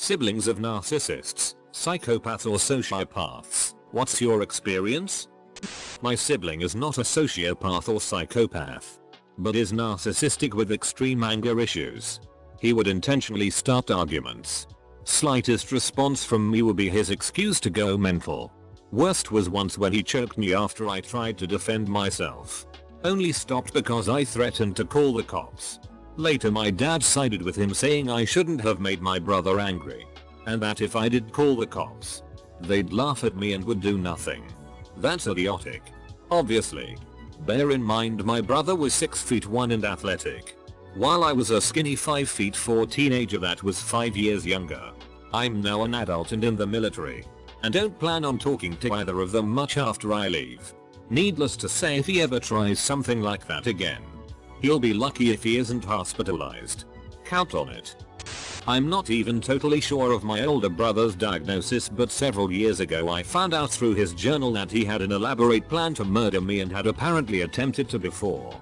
Siblings of narcissists, psychopaths or sociopaths, what's your experience? My sibling is not a sociopath or psychopath, but is narcissistic with extreme anger issues. He would intentionally start arguments. Slightest response from me would be his excuse to go mental. Worst was once when he choked me after I tried to defend myself. Only stopped because I threatened to call the cops. Later my dad sided with him saying I shouldn't have made my brother angry. And that if I did call the cops, they'd laugh at me and would do nothing. That's idiotic. Obviously. Bear in mind my brother was 6 feet 1 and athletic. While I was a skinny 5 feet 4 teenager that was 5 years younger. I'm now an adult and in the military. And don't plan on talking to either of them much after I leave. Needless to say if he ever tries something like that again. He'll be lucky if he isn't hospitalized. Count on it. I'm not even totally sure of my older brother's diagnosis but several years ago I found out through his journal that he had an elaborate plan to murder me and had apparently attempted to before.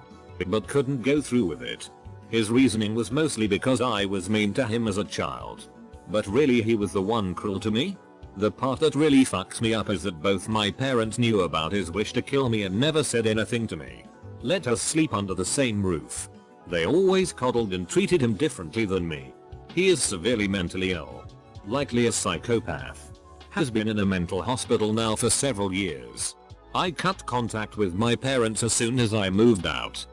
But couldn't go through with it. His reasoning was mostly because I was mean to him as a child. But really he was the one cruel to me? The part that really fucks me up is that both my parents knew about his wish to kill me and never said anything to me. Let us sleep under the same roof. They always coddled and treated him differently than me. He is severely mentally ill. Likely a psychopath. Has been in a mental hospital now for several years. I cut contact with my parents as soon as I moved out.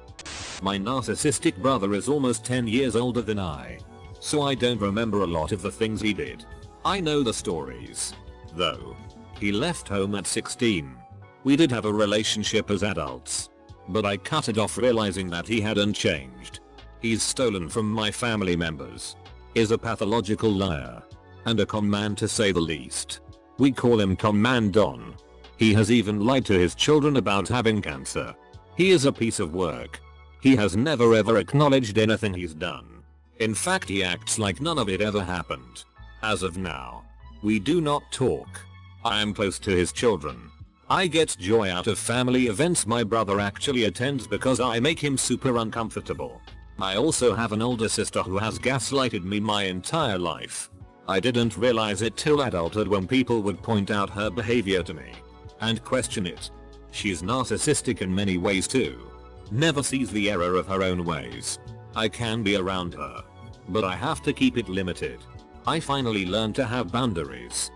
My narcissistic brother is almost 10 years older than I. So I don't remember a lot of the things he did. I know the stories. Though. He left home at 16. We did have a relationship as adults. But I cut it off realizing that he hadn't changed. He's stolen from my family members. Is a pathological liar. And a con man to say the least. We call him Con Man Don. He has even lied to his children about having cancer. He is a piece of work. He has never ever acknowledged anything he's done. In fact he acts like none of it ever happened. As of now. We do not talk. I am close to his children. I get joy out of family events my brother actually attends because I make him super uncomfortable. I also have an older sister who has gaslighted me my entire life. I didn't realize it till adulthood when people would point out her behavior to me. And question it. She's narcissistic in many ways too. Never sees the error of her own ways. I can be around her. But I have to keep it limited. I finally learned to have boundaries.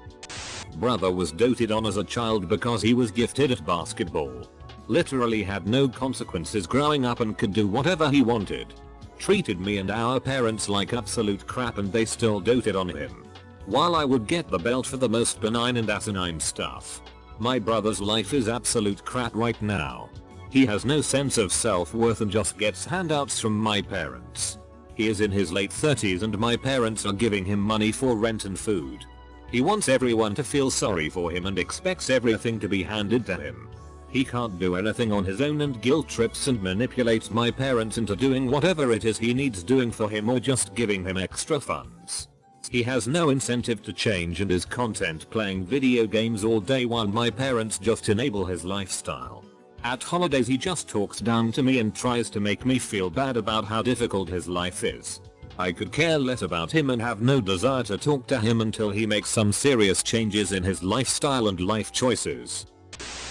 Brother was doted on as a child because he was gifted at basketball. Literally had no consequences growing up and could do whatever he wanted. Treated me and our parents like absolute crap and they still doted on him. While I would get the belt for the most benign and asinine stuff. My brother's life is absolute crap right now. He has no sense of self-worth and just gets handouts from my parents. He is in his late 30s and my parents are giving him money for rent and food. He wants everyone to feel sorry for him and expects everything to be handed to him. He can't do anything on his own and guilt trips and manipulates my parents into doing whatever it is he needs doing for him or just giving him extra funds. He has no incentive to change and is content playing video games all day while my parents just enable his lifestyle. At holidays he just talks down to me and tries to make me feel bad about how difficult his life is. I could care less about him and have no desire to talk to him until he makes some serious changes in his lifestyle and life choices.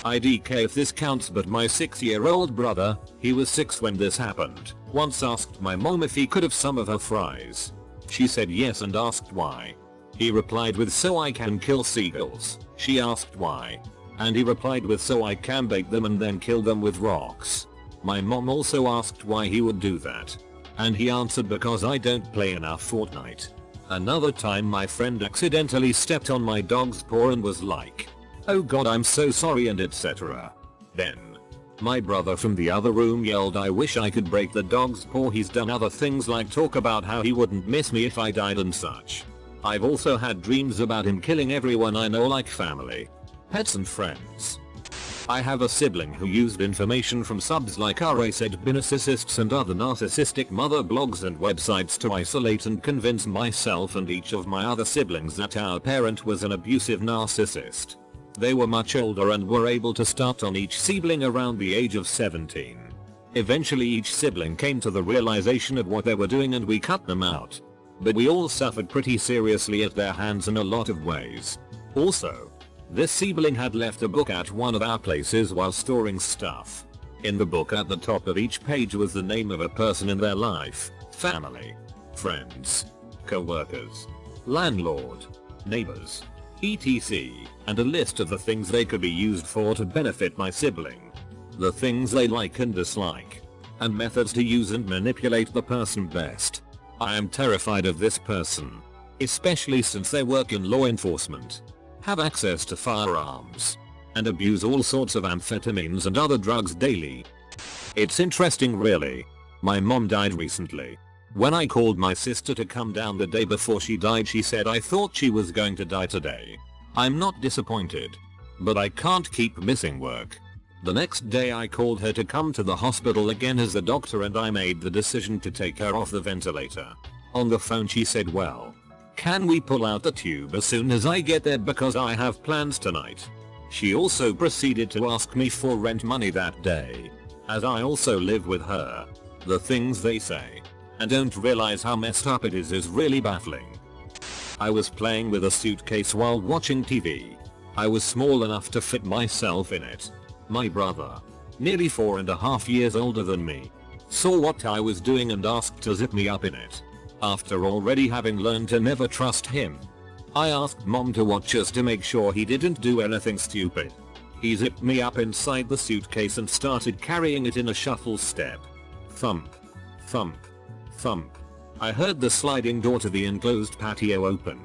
IDK if this counts but my 6 year old brother, he was 6 when this happened, once asked my mom if he could have some of her fries. She said yes and asked why. He replied with so I can kill seagulls. She asked why. And he replied with so I can bake them and then kill them with rocks. My mom also asked why he would do that. And he answered because I don't play enough Fortnite. Another time my friend accidentally stepped on my dog's paw and was like, oh god I'm so sorry and etc. Then, my brother from the other room yelled I wish I could break the dog's paw he's done other things like talk about how he wouldn't miss me if I died and such. I've also had dreams about him killing everyone I know like family pets and friends. I have a sibling who used information from subs like RA-said and other narcissistic mother blogs and websites to isolate and convince myself and each of my other siblings that our parent was an abusive narcissist. They were much older and were able to start on each sibling around the age of 17. Eventually each sibling came to the realization of what they were doing and we cut them out. But we all suffered pretty seriously at their hands in a lot of ways. Also, this sibling had left a book at one of our places while storing stuff. In the book at the top of each page was the name of a person in their life, family, friends, co-workers, landlord, neighbors, etc. and a list of the things they could be used for to benefit my sibling. The things they like and dislike. And methods to use and manipulate the person best. I am terrified of this person. Especially since they work in law enforcement. Have access to firearms. And abuse all sorts of amphetamines and other drugs daily. It's interesting really. My mom died recently. When I called my sister to come down the day before she died she said I thought she was going to die today. I'm not disappointed. But I can't keep missing work. The next day I called her to come to the hospital again as the doctor and I made the decision to take her off the ventilator. On the phone she said well, can we pull out the tube as soon as I get there because I have plans tonight. She also proceeded to ask me for rent money that day. As I also live with her. The things they say and don't realize how messed up it is is really baffling. I was playing with a suitcase while watching TV. I was small enough to fit myself in it. My brother, nearly four and a half years older than me, saw what I was doing and asked to zip me up in it. After already having learned to never trust him. I asked mom to watch us to make sure he didn't do anything stupid. He zipped me up inside the suitcase and started carrying it in a shuffle step. Thump. Thump. Thump. I heard the sliding door to the enclosed patio open.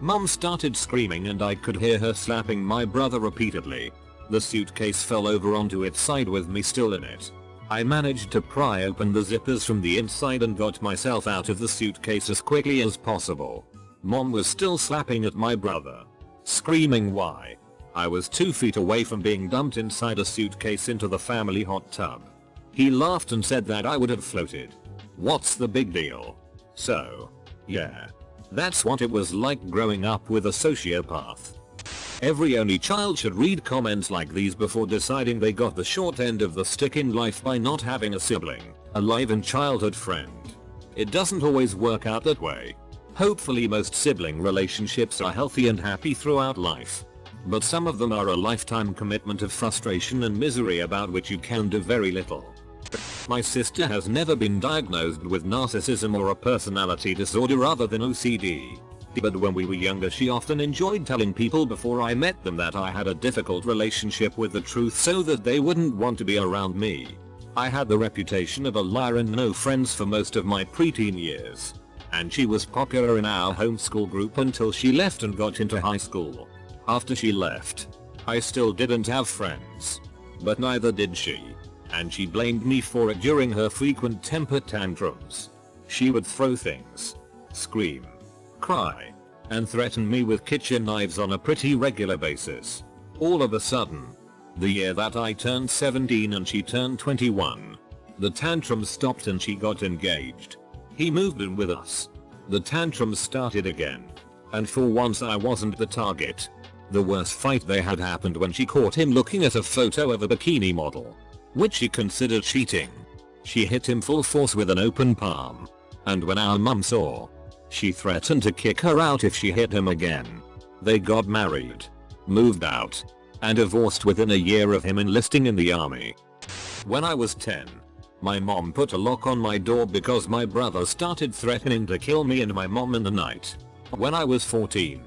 Mum started screaming and I could hear her slapping my brother repeatedly. The suitcase fell over onto its side with me still in it. I managed to pry open the zippers from the inside and got myself out of the suitcase as quickly as possible. Mom was still slapping at my brother. Screaming why. I was 2 feet away from being dumped inside a suitcase into the family hot tub. He laughed and said that I would have floated. What's the big deal? So, yeah. That's what it was like growing up with a sociopath. Every only child should read comments like these before deciding they got the short end of the stick in life by not having a sibling, a live and childhood friend. It doesn't always work out that way. Hopefully most sibling relationships are healthy and happy throughout life. But some of them are a lifetime commitment of frustration and misery about which you can do very little. My sister has never been diagnosed with narcissism or a personality disorder other than OCD. But when we were younger she often enjoyed telling people before I met them that I had a difficult relationship with the truth so that they wouldn't want to be around me. I had the reputation of a liar and no friends for most of my preteen years. And she was popular in our homeschool group until she left and got into high school. After she left, I still didn't have friends. But neither did she and she blamed me for it during her frequent temper tantrums. She would throw things, scream, cry, and threaten me with kitchen knives on a pretty regular basis. All of a sudden, the year that I turned 17 and she turned 21, the tantrums stopped and she got engaged. He moved in with us. The tantrums started again. And for once I wasn't the target. The worst fight they had happened when she caught him looking at a photo of a bikini model which she considered cheating. She hit him full force with an open palm. And when our mum saw, she threatened to kick her out if she hit him again. They got married, moved out, and divorced within a year of him enlisting in the army. When I was 10, my mom put a lock on my door because my brother started threatening to kill me and my mom in the night. When I was 14,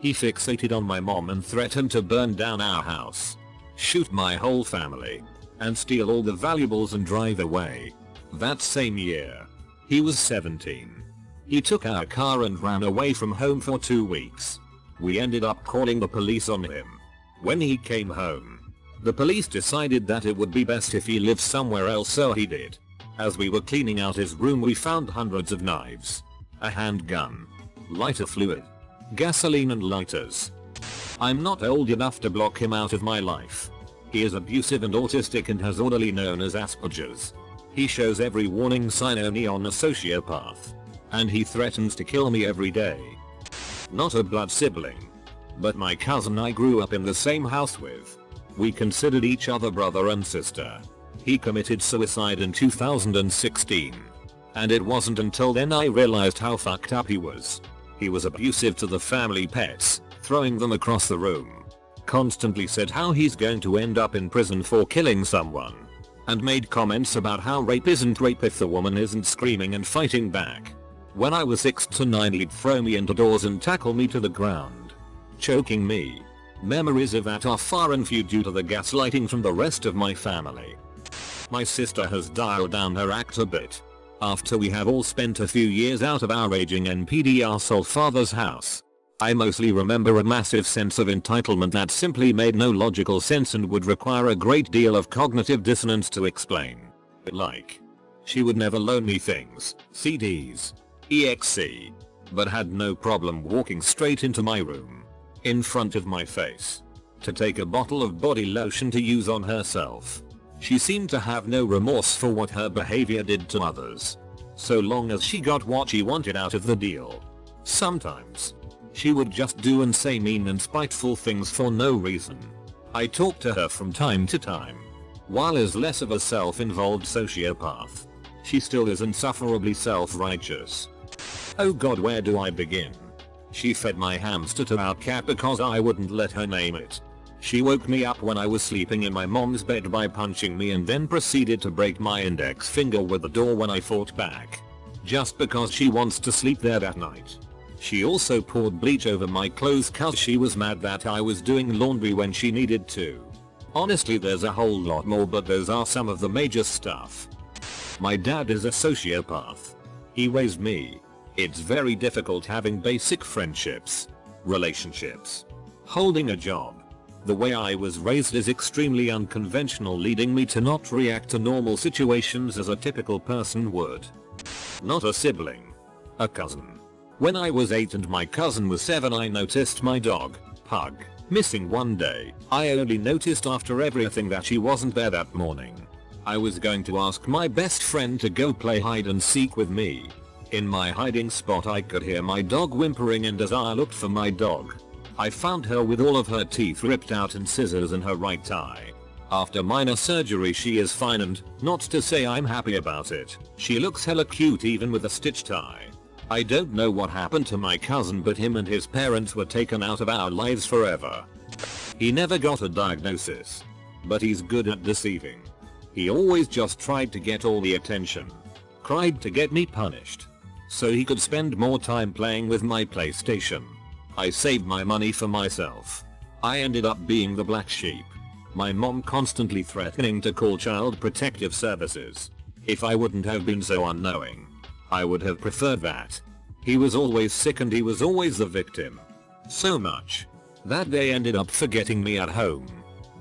he fixated on my mom and threatened to burn down our house, shoot my whole family, and steal all the valuables and drive away. That same year, he was 17. He took our car and ran away from home for two weeks. We ended up calling the police on him. When he came home, the police decided that it would be best if he lived somewhere else so he did. As we were cleaning out his room we found hundreds of knives, a handgun, lighter fluid, gasoline and lighters. I'm not old enough to block him out of my life. He is abusive and autistic and has orderly known as Asperger's. He shows every warning sign only on a sociopath. And he threatens to kill me every day. Not a blood sibling. But my cousin I grew up in the same house with. We considered each other brother and sister. He committed suicide in 2016. And it wasn't until then I realized how fucked up he was. He was abusive to the family pets, throwing them across the room. Constantly said how he's going to end up in prison for killing someone. And made comments about how rape isn't rape if the woman isn't screaming and fighting back. When I was 6 to 9 he'd throw me into doors and tackle me to the ground. Choking me. Memories of that are far and few due to the gaslighting from the rest of my family. My sister has dialed down her act a bit. After we have all spent a few years out of our aging NPD arsehole father's house. I mostly remember a massive sense of entitlement that simply made no logical sense and would require a great deal of cognitive dissonance to explain. Like. She would never loan me things, CDs, EXE. But had no problem walking straight into my room. In front of my face. To take a bottle of body lotion to use on herself. She seemed to have no remorse for what her behavior did to others. So long as she got what she wanted out of the deal. Sometimes. She would just do and say mean and spiteful things for no reason. I talked to her from time to time. While as less of a self-involved sociopath, she still is insufferably self-righteous. Oh god where do I begin? She fed my hamster to our cat because I wouldn't let her name it. She woke me up when I was sleeping in my mom's bed by punching me and then proceeded to break my index finger with the door when I fought back. Just because she wants to sleep there that night. She also poured bleach over my clothes cause she was mad that I was doing laundry when she needed to. Honestly there's a whole lot more but those are some of the major stuff. My dad is a sociopath. He raised me. It's very difficult having basic friendships, relationships, holding a job, the way I was raised is extremely unconventional leading me to not react to normal situations as a typical person would. Not a sibling. A cousin. When I was 8 and my cousin was 7 I noticed my dog, Pug, missing one day. I only noticed after everything that she wasn't there that morning. I was going to ask my best friend to go play hide and seek with me. In my hiding spot I could hear my dog whimpering and as I looked for my dog, I found her with all of her teeth ripped out and scissors in her right eye. After minor surgery she is fine and, not to say I'm happy about it, she looks hella cute even with a stitched eye. I don't know what happened to my cousin but him and his parents were taken out of our lives forever. He never got a diagnosis. But he's good at deceiving. He always just tried to get all the attention. Cried to get me punished. So he could spend more time playing with my PlayStation. I saved my money for myself. I ended up being the black sheep. My mom constantly threatening to call child protective services. If I wouldn't have been so unknowing. I would have preferred that. He was always sick and he was always the victim. So much. That they ended up forgetting me at home.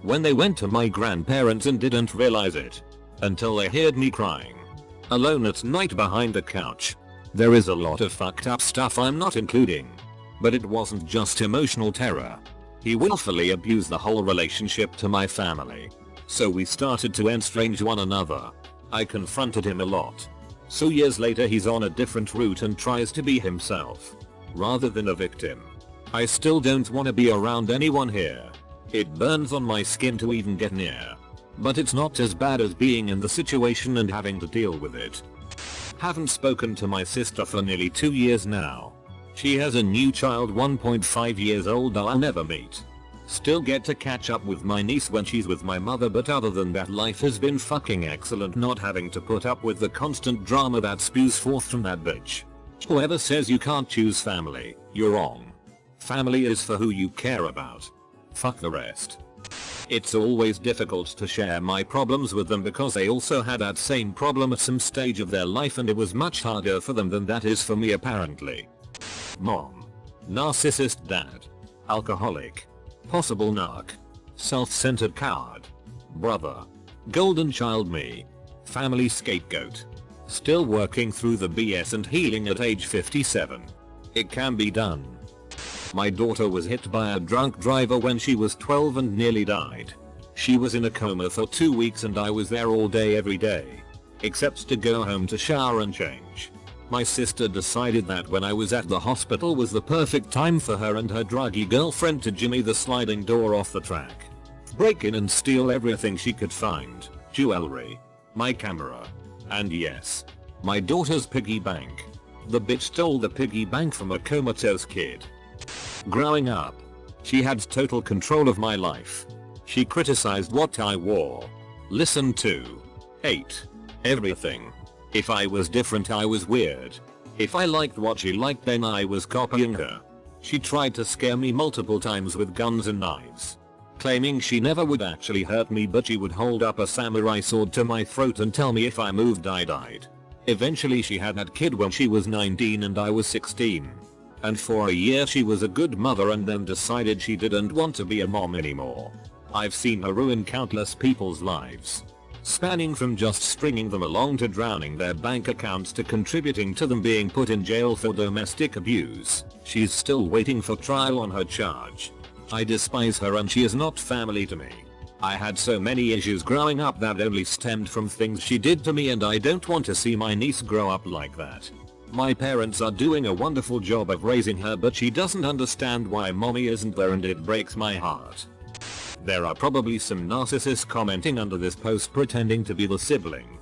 When they went to my grandparents and didn't realize it. Until they heard me crying. Alone at night behind the couch. There is a lot of fucked up stuff I'm not including. But it wasn't just emotional terror. He willfully abused the whole relationship to my family. So we started to estrange one another. I confronted him a lot. So years later he's on a different route and tries to be himself. Rather than a victim. I still don't wanna be around anyone here. It burns on my skin to even get near. But it's not as bad as being in the situation and having to deal with it. Haven't spoken to my sister for nearly 2 years now. She has a new child 1.5 years old I'll never meet. Still get to catch up with my niece when she's with my mother but other than that life has been fucking excellent not having to put up with the constant drama that spews forth from that bitch. Whoever says you can't choose family, you're wrong. Family is for who you care about. Fuck the rest. It's always difficult to share my problems with them because they also had that same problem at some stage of their life and it was much harder for them than that is for me apparently. Mom. Narcissist dad. Alcoholic. Possible narc. Self-centered coward. Brother. Golden child me. Family scapegoat. Still working through the BS and healing at age 57. It can be done. My daughter was hit by a drunk driver when she was 12 and nearly died. She was in a coma for 2 weeks and I was there all day every day. Except to go home to shower and change. My sister decided that when I was at the hospital was the perfect time for her and her druggy girlfriend to jimmy the sliding door off the track. Break in and steal everything she could find. Jewelry. My camera. And yes. My daughter's piggy bank. The bitch stole the piggy bank from a comatose kid. Growing up, she had total control of my life. She criticized what I wore. Listened to. Ate. Everything. If I was different I was weird. If I liked what she liked then I was copying her. She tried to scare me multiple times with guns and knives. Claiming she never would actually hurt me but she would hold up a samurai sword to my throat and tell me if I moved I died. Eventually she had that kid when she was 19 and I was 16. And for a year she was a good mother and then decided she didn't want to be a mom anymore. I've seen her ruin countless people's lives. Spanning from just stringing them along to drowning their bank accounts to contributing to them being put in jail for domestic abuse, she's still waiting for trial on her charge. I despise her and she is not family to me. I had so many issues growing up that only stemmed from things she did to me and I don't want to see my niece grow up like that. My parents are doing a wonderful job of raising her but she doesn't understand why mommy isn't there and it breaks my heart. There are probably some narcissists commenting under this post pretending to be the sibling.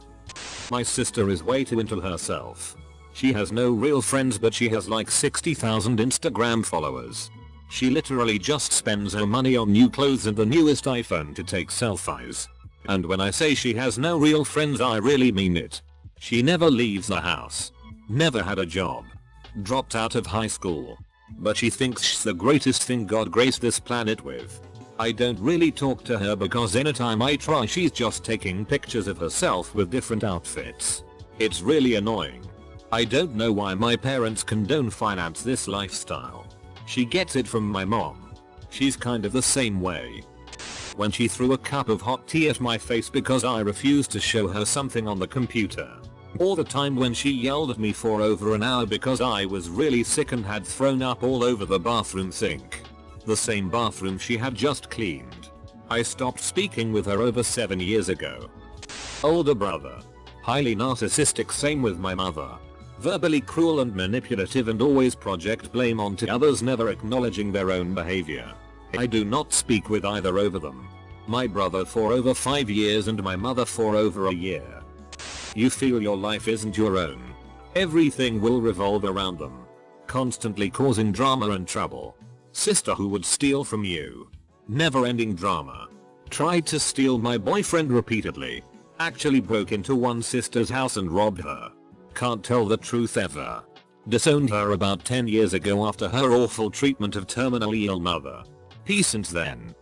My sister is way too into herself. She has no real friends but she has like 60,000 Instagram followers. She literally just spends her money on new clothes and the newest iPhone to take selfies. And when I say she has no real friends I really mean it. She never leaves the house. Never had a job. Dropped out of high school. But she thinks she's the greatest thing God graced this planet with. I don't really talk to her because anytime I try she's just taking pictures of herself with different outfits. It's really annoying. I don't know why my parents condone finance this lifestyle. She gets it from my mom. She's kind of the same way. When she threw a cup of hot tea at my face because I refused to show her something on the computer. Or the time when she yelled at me for over an hour because I was really sick and had thrown up all over the bathroom sink. The same bathroom she had just cleaned. I stopped speaking with her over 7 years ago. Older brother. Highly narcissistic same with my mother. Verbally cruel and manipulative and always project blame onto others never acknowledging their own behavior. I do not speak with either over them. My brother for over 5 years and my mother for over a year. You feel your life isn't your own. Everything will revolve around them. Constantly causing drama and trouble. Sister who would steal from you. Never ending drama. Tried to steal my boyfriend repeatedly. Actually broke into one sister's house and robbed her. Can't tell the truth ever. Disowned her about 10 years ago after her awful treatment of terminally ill mother. He since then.